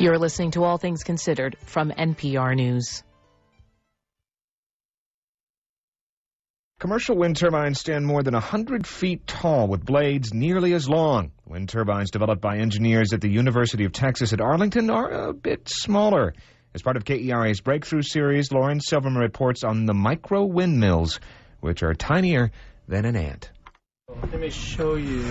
You're listening to All Things Considered from NPR News. Commercial wind turbines stand more than 100 feet tall with blades nearly as long. Wind turbines developed by engineers at the University of Texas at Arlington are a bit smaller. As part of KERA's Breakthrough series, Lauren Silverman reports on the micro windmills, which are tinier than an ant. Let me show you.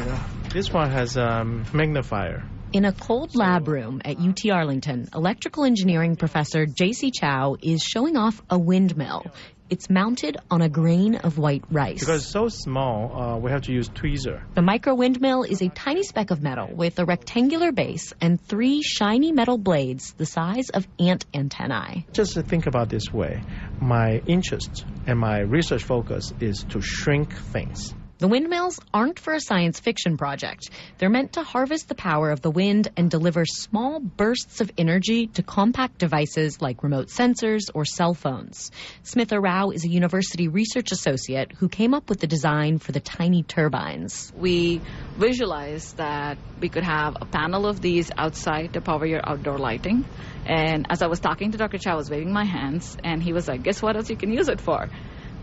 This one has a um, magnifier. In a cold lab room at UT Arlington, electrical engineering professor J.C. Chiao is showing off a windmill. It's mounted on a grain of white rice. Because it's so small, uh, we have to use tweezer. The micro windmill is a tiny speck of metal with a rectangular base and three shiny metal blades the size of ant antennae. Just think about this way. My interest and my research focus is to shrink things. The windmills aren't for a science fiction project. They're meant to harvest the power of the wind and deliver small bursts of energy to compact devices like remote sensors or cell phones. Smitha Rao is a university research associate who came up with the design for the tiny turbines. We visualized that we could have a panel of these outside to power your outdoor lighting. And as I was talking to Dr. Chiao, I was waving my hands, and he was like, Guess what else you can use it for?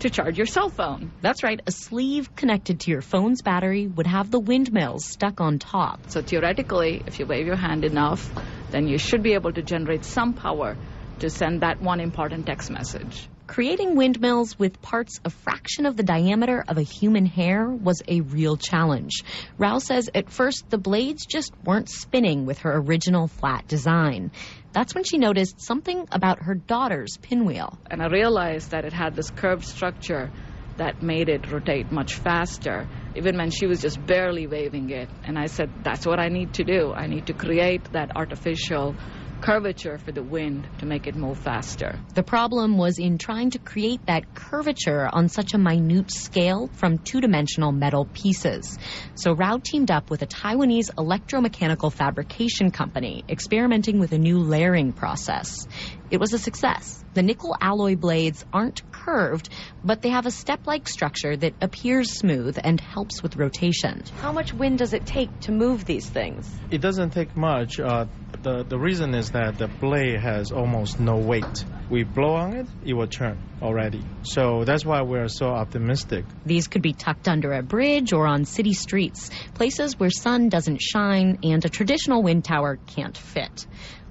To charge your cell phone. That's right. A sleeve connected to your phone's battery would have the windmills stuck on top. So theoretically, if you wave your hand enough, then you should be able to generate some power to send that one important text message. Creating windmills with parts a fraction of the diameter of a human hair was a real challenge. Rao says at first the blades just weren't spinning with her original flat design. That's when she noticed something about her daughter's pinwheel. And I realized that it had this curved structure that made it rotate much faster, even when she was just barely waving it. And I said, that's what I need to do. I need to create that artificial curvature for the wind to make it move faster. The problem was in trying to create that curvature on such a minute scale from two-dimensional metal pieces. So Rao teamed up with a Taiwanese electromechanical fabrication company experimenting with a new layering process. It was a success. The nickel alloy blades aren't curved, but they have a step-like structure that appears smooth and helps with rotation. How much wind does it take to move these things? It doesn't take much. Uh, the, the reason is that the blade has almost no weight. We blow on it, it will turn already. So that's why we're so optimistic. These could be tucked under a bridge or on city streets, places where sun doesn't shine and a traditional wind tower can't fit.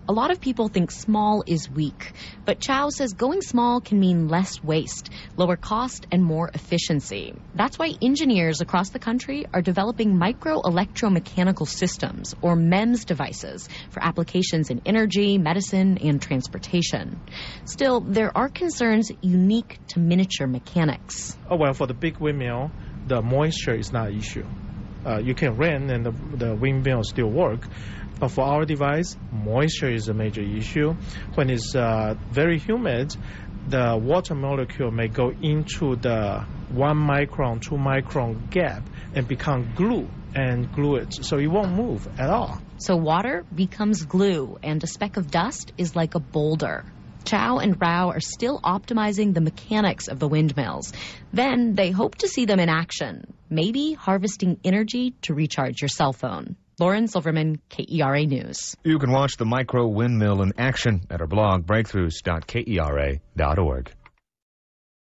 A lot of people think small is weak, but Chiao says going small can mean less waste, lower cost, and more efficiency. That's why engineers across the country are developing micro electromechanical systems, or MEMS devices, for applications in energy, medicine, and transportation. Still, there are concerns unique to miniature mechanics. Oh, well, for the big windmill, the moisture is not an issue. Uh, you can rain and the, the windmill still work. But for our device, moisture is a major issue. When it's uh, very humid, the water molecule may go into the one micron, two micron gap and become glue and glue it. So it won't move at all. So water becomes glue and a speck of dust is like a boulder. Chiao and Rao are still optimizing the mechanics of the windmills. Then they hope to see them in action, maybe harvesting energy to recharge your cell phone. Lauren Silverman, KERA News. You can watch the micro windmill in action at our blog, breakthroughs.kera.org.